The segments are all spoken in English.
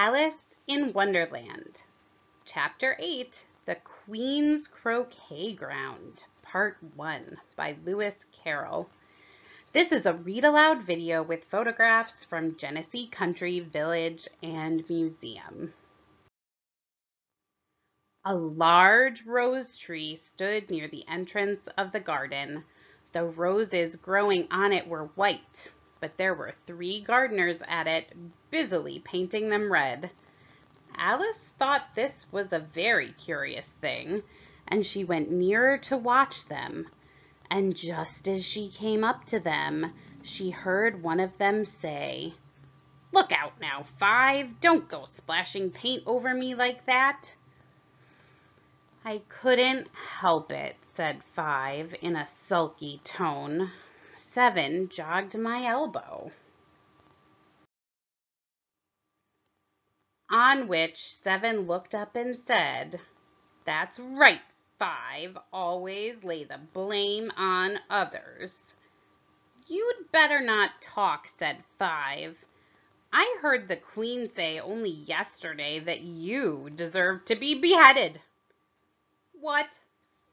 Alice in Wonderland, Chapter 8 The Queen's Croquet Ground, Part 1 by Lewis Carroll. This is a read aloud video with photographs from Genesee Country Village and Museum. A large rose tree stood near the entrance of the garden. The roses growing on it were white, but there were three gardeners at it, busily painting them red. Alice thought this was a very curious thing, and she went nearer to watch them. And just as she came up to them, she heard one of them say, Look out now, Five! Don't go splashing paint over me like that. I couldn't help it, said Five in a sulky tone. Seven jogged my elbow. On which Seven looked up and said, That's right, Five. Always lay the blame on others. You'd better not talk, said Five. I heard the Queen say only yesterday that you deserve to be beheaded. What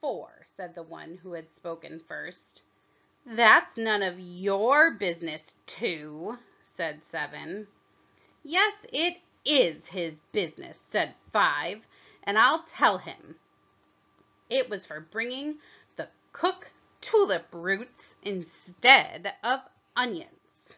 for? said the one who had spoken first. That's none of your business, too, said Seven. Yes, it is his business, said Five, and I'll tell him. It was for bringing the cook tulip roots instead of onions.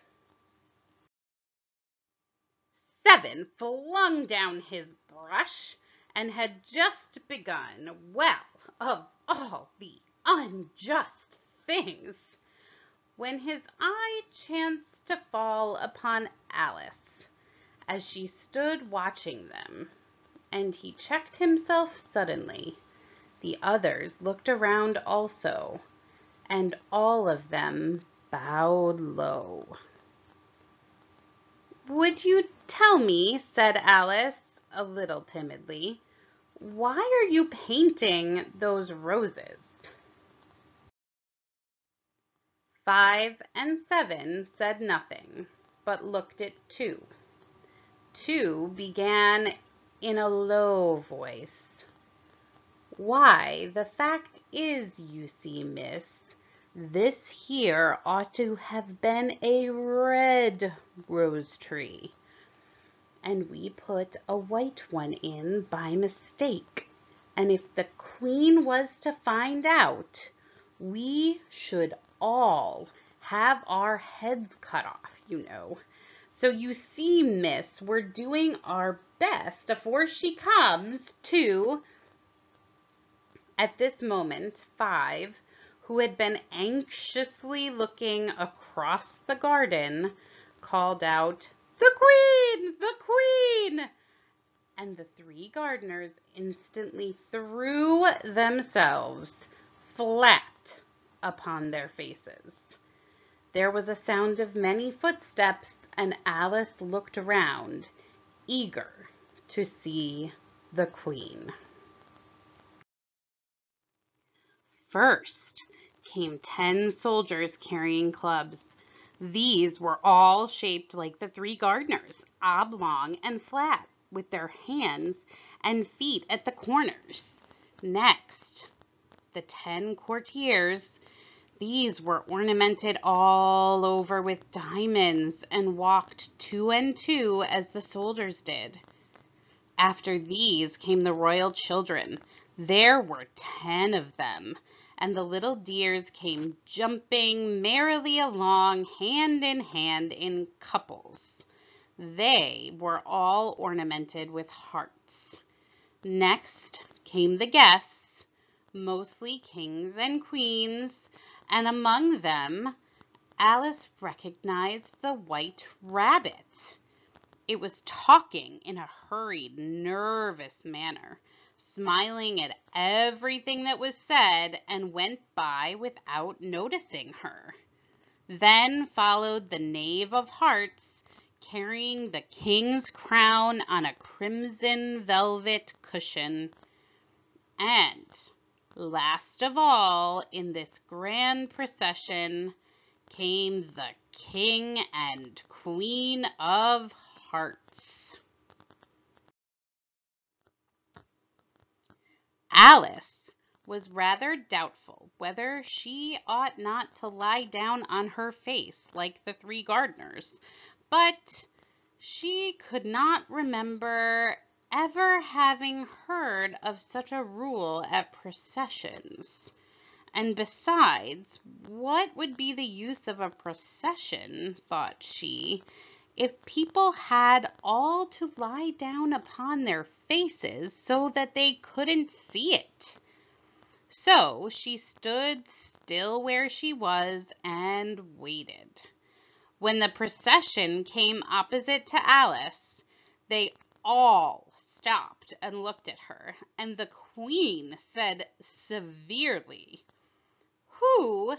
Seven flung down his brush and had just begun. Well, of all the unjust things! When his eye chanced to fall upon Alice as she stood watching them, and he checked himself suddenly. The others looked around also, and all of them bowed low. Would you tell me, said Alice, a little timidly, why are you painting those roses? Five and Seven said nothing, but looked at Two. Two began in a low voice. Why, the fact is, you see, miss, this here ought to have been a red rose tree and we put a white one in by mistake. And if the queen was to find out, we should all have our heads cut off, you know. So you see, miss, we're doing our best before she comes to, at this moment, Five, who had been anxiously looking across the garden, called out, the queen! The queen! And the three gardeners instantly threw themselves flat upon their faces. There was a sound of many footsteps, and Alice looked around, eager to see the queen. First came ten soldiers carrying clubs. These were all shaped like the three gardeners, oblong and flat, with their hands and feet at the corners. Next, the ten courtiers. These were ornamented all over with diamonds and walked two and two as the soldiers did. After these came the royal children. There were ten of them and the little dears came jumping merrily along hand in hand in couples. They were all ornamented with hearts. Next came the guests, mostly kings and queens, and among them Alice recognized the white rabbit. It was talking in a hurried, nervous manner smiling at everything that was said and went by without noticing her. Then followed the Knave of Hearts, carrying the king's crown on a crimson velvet cushion. And Last of all, in this grand procession, came the King and Queen of Hearts. Alice was rather doubtful whether she ought not to lie down on her face like the three gardeners, but she could not remember ever having heard of such a rule at processions. And besides, what would be the use of a procession, thought she, if people had all to lie down upon their faces so that they couldn't see it? So she stood still where she was and waited. When the procession came opposite to Alice, they all stopped and looked at her, and the queen said severely, Who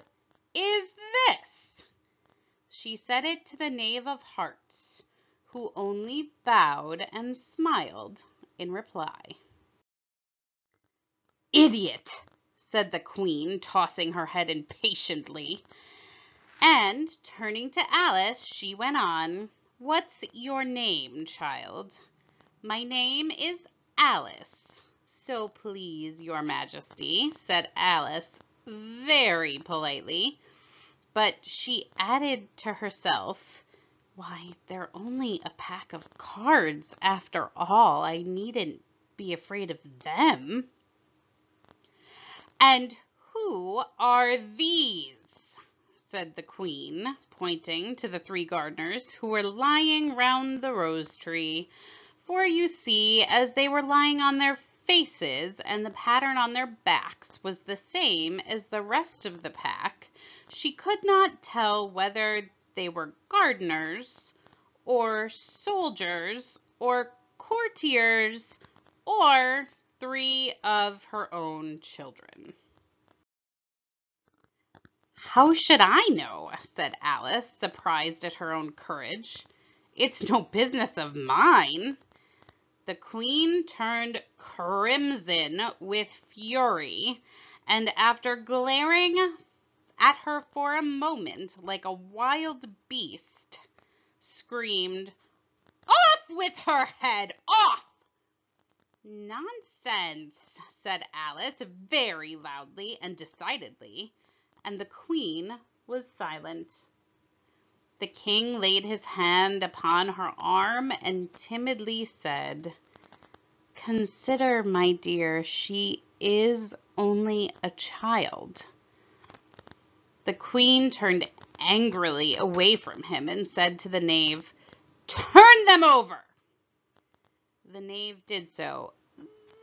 is this? She said it to the knave of hearts, who only bowed and smiled in reply. Idiot! said the queen, tossing her head impatiently. And turning to Alice, she went on, What's your name, child? My name is Alice, so please your majesty, said Alice very politely. But she added to herself, Why, they're only a pack of cards after all. I needn't be afraid of them. And who are these? said the queen, pointing to the three gardeners who were lying round the rose tree. For you see, as they were lying on their faces and the pattern on their backs was the same as the rest of the pack, she could not tell whether they were gardeners or soldiers or courtiers or three of her own children. How should I know? said Alice, surprised at her own courage. It's no business of mine. The queen turned crimson with fury, and after glaring at her for a moment like a wild beast, screamed, Off with her head! Off! Nonsense, said Alice very loudly and decidedly, and the queen was silent. The king laid his hand upon her arm and timidly said, Consider, my dear, she is only a child. The queen turned angrily away from him and said to the knave, Turn them over! The knave did so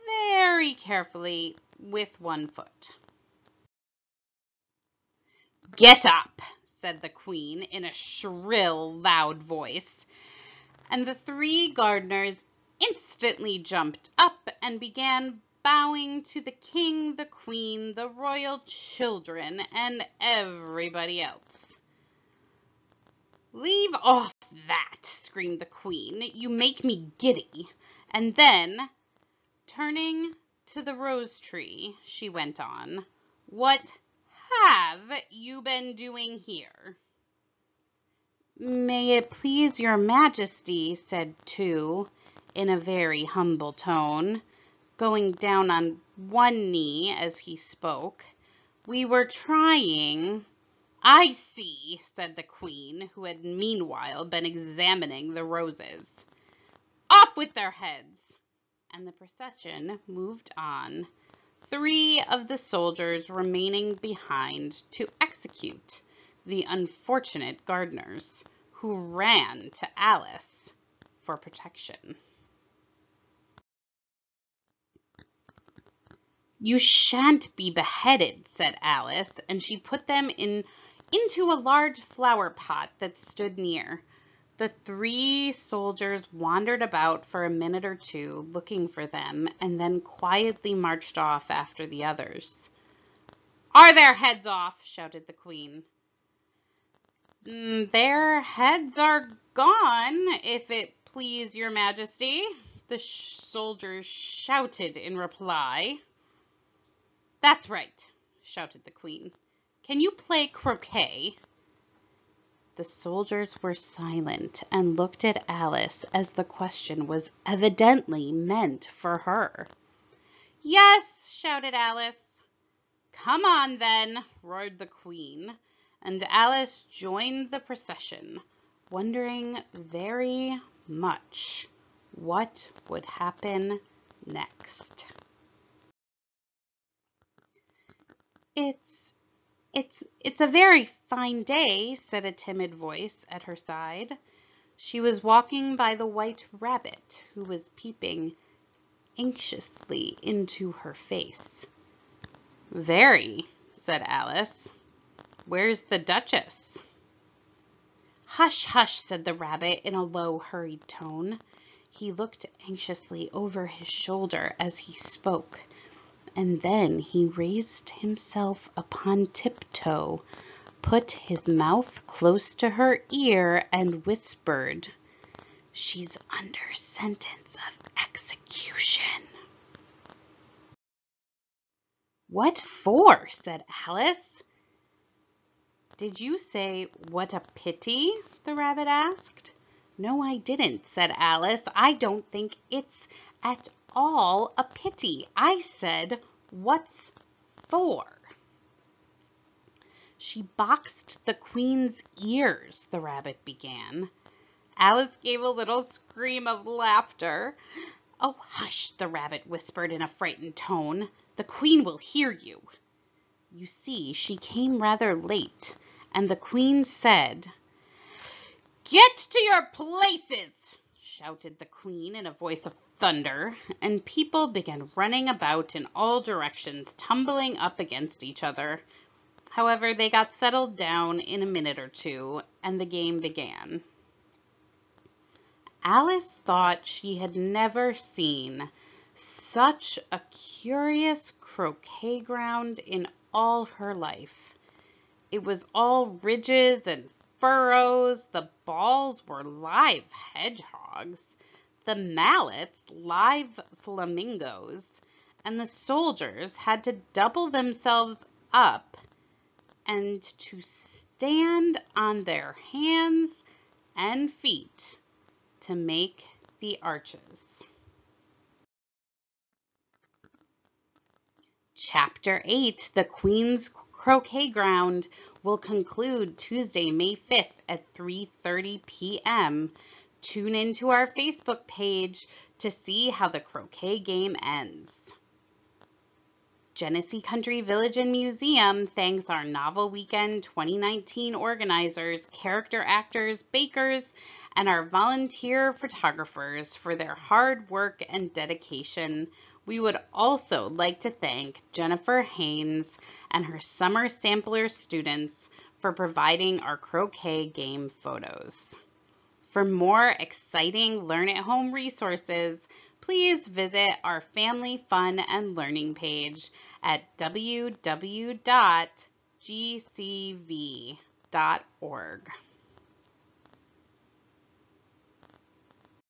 very carefully with one foot. Get up, said the queen in a shrill, loud voice, and the three gardeners instantly jumped up and began bowing to the king, the queen, the royal children, and everybody else. Leave off that, screamed the queen. You make me giddy. And then, turning to the rose tree, she went on, What have you been doing here? May it please your majesty, said two, in a very humble tone, going down on one knee as he spoke. We were trying. I see, said the queen, who had meanwhile been examining the roses. Off with their heads! And the procession moved on three of the soldiers remaining behind to execute the unfortunate gardeners, who ran to Alice for protection. You shan't be beheaded, said Alice, and she put them in into a large flower pot that stood near. The three soldiers wandered about for a minute or two, looking for them, and then quietly marched off after the others. Are their heads off? shouted the queen. Mm, their heads are gone, if it please your majesty, the soldiers shouted in reply. That's right, shouted the queen. Can you play croquet? The soldiers were silent and looked at Alice as the question was evidently meant for her. Yes, shouted Alice. Come on then, roared the Queen, and Alice joined the procession, wondering very much what would happen next. It's it's it's a very fine day, said a timid voice at her side. She was walking by the white rabbit, who was peeping anxiously into her face. Very, said Alice. Where's the Duchess? Hush, hush, said the rabbit in a low, hurried tone. He looked anxiously over his shoulder as he spoke, and then he raised himself upon tiptoe, put his mouth close to her ear, and whispered, She's under sentence of execution. What for? said Alice. Did you say, what a pity? the rabbit asked. No, I didn't, said Alice. I don't think it's at all a pity. I said, what's for? She boxed the queen's ears, the rabbit began. Alice gave a little scream of laughter. Oh, hush, the rabbit whispered in a frightened tone. The queen will hear you. You see, she came rather late, and the queen said, Get to your places, shouted the queen in a voice of thunder, and people began running about in all directions, tumbling up against each other. However, they got settled down in a minute or two, and the game began. Alice thought she had never seen such a curious croquet ground in all her life. It was all ridges and furrows, the balls were live hedgehogs, the mallets live flamingos, and the soldiers had to double themselves up and to stand on their hands and feet to make the arches. Chapter 8, The Queen's Croquet Ground, will conclude Tuesday, May 5th at 3.30 p.m. Tune into our Facebook page to see how the croquet game ends. Genesee Country Village and Museum thanks our Novel Weekend 2019 organizers, character actors, bakers, and our volunteer photographers for their hard work and dedication. We would also like to thank Jennifer Haynes and her summer sampler students for providing our croquet game photos. For more exciting learn at home resources, please visit our Family Fun and Learning page at www.gcv.org.